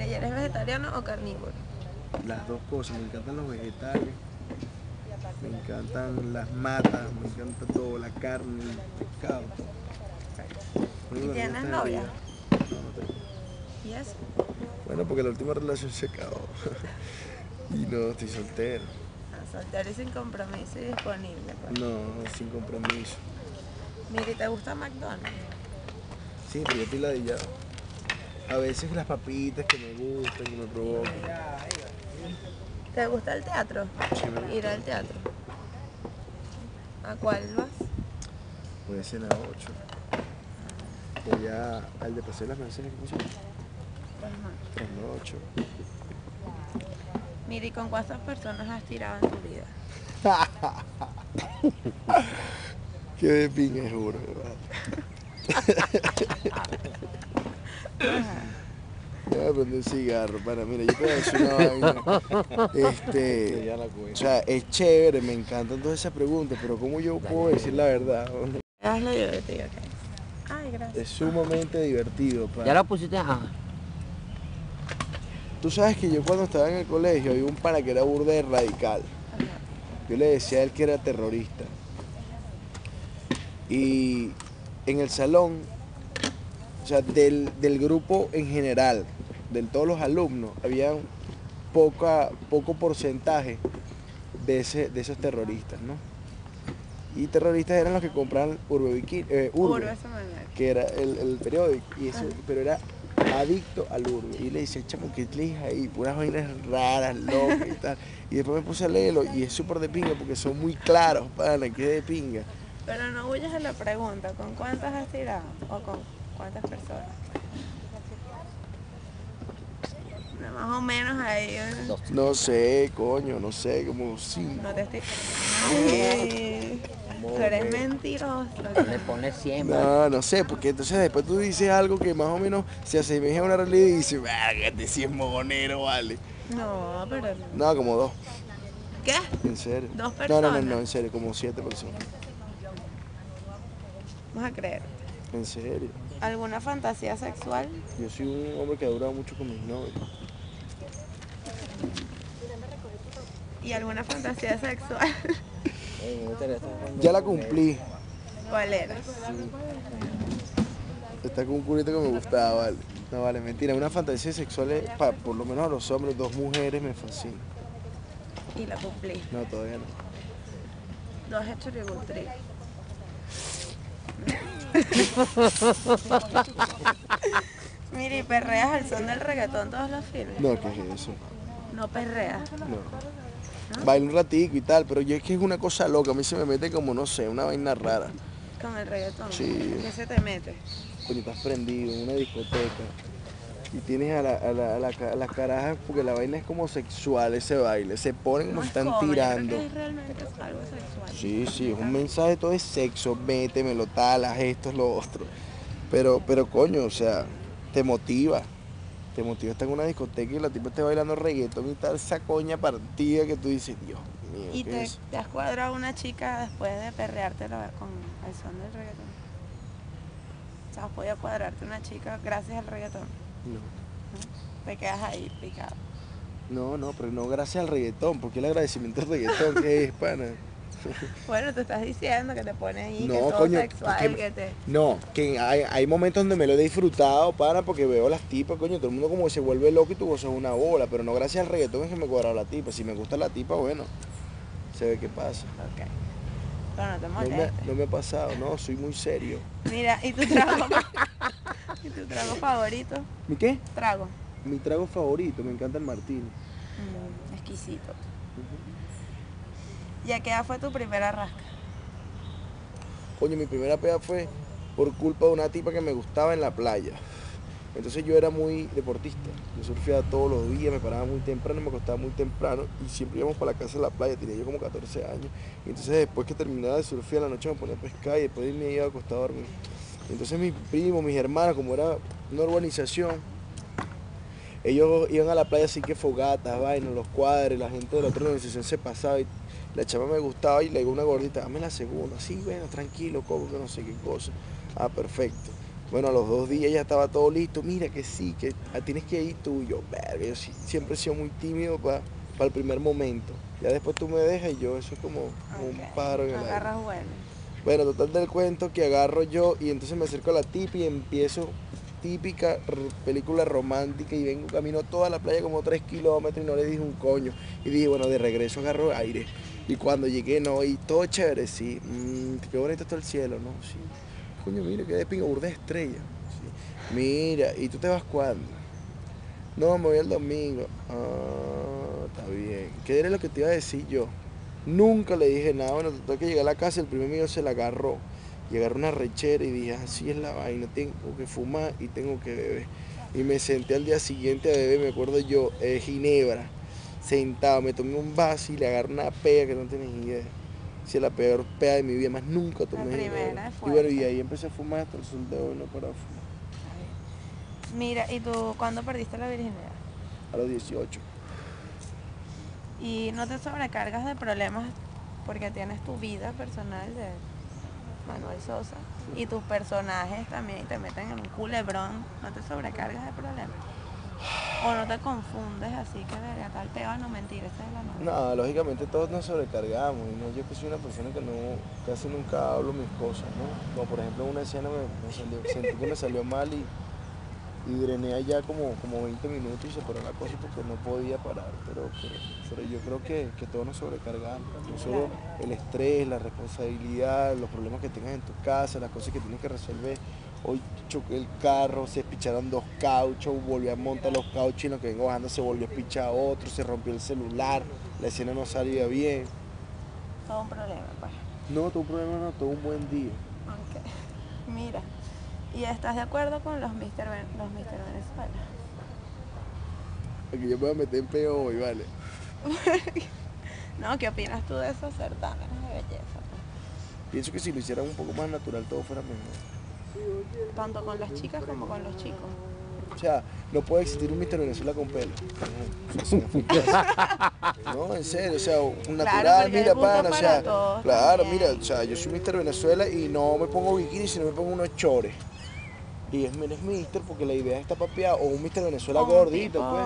Mira, ¿y eres vegetariano o carnívoro? Las dos cosas, me encantan los vegetales, me encantan las matas, me encanta todo, la carne, el pescado. ¿Y tienes novia? No, no tengo. ¿Y eso? Bueno, porque la última relación se acabó. y no, estoy soltero. Ah, soltero y sin compromiso y disponible. pues. No, sin compromiso. Mira, ¿y te gusta McDonald's? Sí, pero yo estoy ladillado. A veces las papitas que me gustan, que me provocan. ¿Te gusta el teatro? Sí, me gusta. Ir al teatro. ¿A cuál vas? Puede ser a 8. Voy a, al de Paseo de las Manzanas, ¿cómo se llama? Las 8. Mira, ¿y con cuántas personas has tirado en tu vida? Qué de pinga, juro. Me voy a prender un cigarro, para, mira, yo te voy a decir una vaina. Este, o sea, es chévere, me encantan todas esas preguntas, pero ¿cómo yo puedo decir la verdad? Hazlo divertido, ok. Ay, gracias. Es sumamente divertido, Ya para. lo pusiste, ah. Tú sabes que yo cuando estaba en el colegio había un pana que era burda de radical. Yo le decía a él que era terrorista. Y en el salón, sea, del, del grupo en general, de todos los alumnos, había poca, poco porcentaje de, ese, de esos terroristas, ¿no? Y terroristas eran los que compraban Urbe, Bikini- eh, Urbe, que era el, el periódico, y eso, pero era adicto al urbe. Y le decía, chamo, ¿qué lees ahí? Puras vainas raras, locas y tal. Y después me puse a leerlo y es súper de pinga porque son muy claros, pana, que es de pinga. Pero no huyas de la pregunta, ¿con cuántas has tirado? ¿O con cuántas personas? No, más o menos ahí. ¿eh? No sé, coño, no sé, como sí. No te estoy. Ay, tú eres mentiroso. Le pones 100, ¿vale? No, no sé, porque entonces después tú dices algo que más o menos se asemeja a una realidad y dices, verga, este sí es mogonero, vale. No, pero. No, como dos, ¿Qué? en serio. ¿Dos No, no, no, personas? no, en serio, como siete personas. Vamos a creer. En serio. ¿Alguna fantasía sexual? Yo soy un hombre que ha durado mucho con mis novios. ¿Y alguna fantasía sexual? Ya la cumplí. ¿Cuál era? Está con un culito que me gustaba, vale. No, vale, mentira. Una fantasía sexual, es, pa- por lo menos a los hombres, dos mujeres me fascina. Y la cumplí. No, todavía no. No has hecho ningún trick. Mira, y perreas al son del reggaetón todos los filmes. No, ¿qué es eso? No perreas. No. Bailo un ratico y tal, pero yo es que es una cosa loca. A mí se me mete como, no sé, una vaina rara. Con el reggaetón. Sí. ¿Qué se te mete? Coño, estás prendido en una discoteca. Y tienes a, la, a, la- a la ca- a las carajas, porque la vaina es como sexual ese baile. Se ponen como están como, yo creo tirando. que es realmente algo sexual. Sí, sí, es un mensaje todo es sexo, métemelo, tal, haz esto, es lo otro. Pero, pero coño, o sea, te motiva. Te motiva estar en una discoteca y la tipa esté bailando reggaetón y tal, esa coña partida que tú dices, Dios mío, ¿Y ¿qué te, es? te has cuadrado una chica después de perreártelo con el son del reggaetón? O sea, has podido cuadrarte una chica gracias al reggaetón. No. Te quedas ahí picado. No, no, pero no gracias al reggaetón, porque el agradecimiento al reggaetón, ¿qué es, pana? Bueno, tú estás diciendo que te pone ahí, que No, todo coño, sexual, porque- que te... No, que hay, hay momentos donde me lo he disfrutado, pana, porque veo las tipas, coño, todo el mundo como que se vuelve loco y tú gozas una bola, pero no gracias al reggaetón es que me cuadra la tipa. Si me gusta la tipa, bueno, se ve qué pasa. Ok. Pero no te No me, molestes. no me ha pasado, no, soy muy serio. Mira, ¿y tu trago? ¿Y tu trago favorito? ¿Mi qué? Trago. Mi trago favorito, me encanta el martini. Mm, exquisito. ¿Y a qué edad fue tu primera rasca? Coño, mi primera peda fue por culpa de una tipa que me gustaba en la playa. Entonces yo era muy deportista. Yo surfeaba todos los días, me paraba muy temprano, me acostaba muy temprano y siempre íbamos para la casa de la playa, tenía yo como 14 años. Y entonces después que terminaba de surfear la noche me ponía a pescar y después me iba a acostar a dormir. Entonces mis primos, mis hermanos, como era una urbanización, ellos iban a la playa así que fogatas, vainas, los cuadres, la gente de la otra organización se pasaba y la chava me gustaba y le digo una gordita, dame la segunda, sí, bueno, tranquilo, coco, que no sé qué cosa. Ah, perfecto. Bueno, a los dos días ya estaba todo listo. Mira que sí, que ah, tienes que ir tú. Y yo, verga, yo siempre he sido muy tímido para el primer momento. Ya después tú me dejas y yo, eso es como, como un en aire. Agarras. Bueno, total del cuento que agarro yo y entonces me acerco a la tipa y empiezo típica película romántica y vengo camino toda la playa como tres kilómetros y no le dije un coño. Y dije, bueno, de regreso agarro aire. Y cuando llegué, no, y todo chévere, sí. mm, qué bonito está el cielo, ¿no? Sí. Coño, mira, que de pinga burda estrella. Mira, ¿y tú te vas cuándo? No, me voy el domingo. Ah, está bien. ¿Qué era lo que te iba a decir yo? Nunca le dije nada. Bueno, total que llegué a la casa, el primer mío se la agarró. Agarró una rechera y dije, así es la vaina, tengo que fumar y tengo que beber. Y me senté al día siguiente a beber, me acuerdo yo, eh, Ginebra, sentado, me tomé un vaso y le agarré una pega que no tenés idea. Si es la peor pega de mi vida, más nunca tomé primera Ginebra. Y bueno, y ahí empecé a fumar hasta el sol de hoy, no para fumar. Mira, ¿y tú cuándo perdiste la virginidad? A los 18. Y no te sobrecargas de problemas porque tienes tu vida personal de Manuel Sosa y tus personajes también te meten en un culebrón, no te sobrecargas de problemas. O no te confundes así que verga tal pegado, no mentir, esa es la novela. No, lógicamente todos nos sobrecargamos. no, yo que soy una persona que no casi nunca hablo mis cosas, ¿no? Como por ejemplo una escena me, me sentí que me salió mal y, y drené allá como, como 20 minutos y se paró la cosa porque no podía parar. Pero, pero, pero yo creo que, que todos nos sobrecargamos. No solo el estrés, la responsabilidad, los problemas que tengas en tu casa, las cosas que tienes que resolver. Hoy choqué el carro, se espicharon dos cauchos, volví a montar los cauchos y lo que vengo bajando se volvió a espichar otro, se rompió el celular, la escena no salía bien. Todo un problema, pues. No, tuvo un problema, no, tuvo un buen día. ¿Y estás de acuerdo con los Mister, los Mister Venezuela? Porque yo me voy a meter en peo hoy, vale. No, ¿qué opinas tú de esos certámenes de belleza? Pienso que si lo hicieran un poco más natural todo fuera mejor. Tanto con las chicas como con los chicos. O sea, no puede existir un Mister Venezuela con pelo. No, en serio, o sea, un natural, mira, pana, o sea, claro, también. mira, o sea, yo soy Mister Venezuela y no me pongo bikini, sino me pongo unos chores. Y es, Mister porque la idea está papeado, o un Mister Venezuela gordito, tipo pues.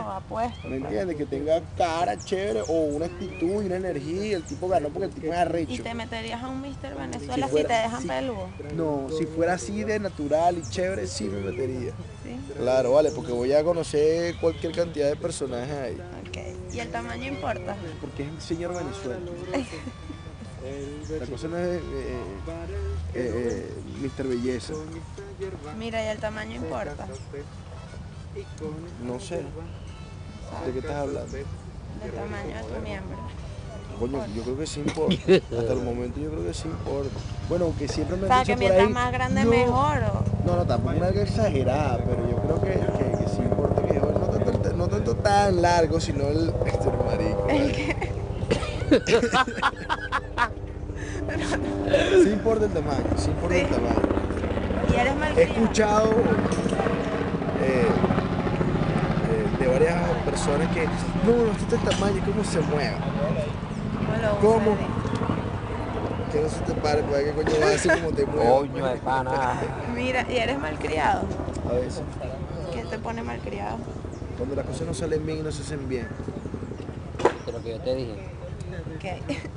apuesto, ¿Me entiendes? Que tenga cara chévere o una actitud y una energía. y El tipo ganó porque el tipo es ¿Y arrecho. te meterías a un Mister Venezuela si, fuera- te dejan si- peludo? No, si fuera así de natural y chévere, sí me metería. ¿Sí? Claro, vale, porque voy a conocer cualquier cantidad de personajes ahí. Ok. ¿Y el tamaño importa? Porque es el señor Venezuela. La cosa no es eh, eh, eh, Mr. Belleza. Mira, ¿y el tamaño importa? No sé. ¿De qué estás hablando? El tamaño de tu miembro. Coño, yo creo que sí importa. Hasta el momento yo creo que sí importa. Bueno, aunque siempre me O sea, han que dicho por mientras ahí. más grande no, mejor. ¿o? No, no, tampoco una exagerada, pero yo creo que, que, que sí importa que no tanto, no tanto tan largo, sino el. Este es marico. ¿vale? sí importa el tamaño, sí importa el tamaño. Y eres He escuchado eh, eh, de varias personas que no, no está el tamaño, cómo se mueve. ¿Cómo. Que no se te pare, pues, que coño va a decir cómo te mueve. Coño de pana. Mira, ¿y eres malcriado? A veces, ¿Quién te pone malcriado? cuando las cosas no salen bien y no se hacen bien. De lo que yo te dije. Ok.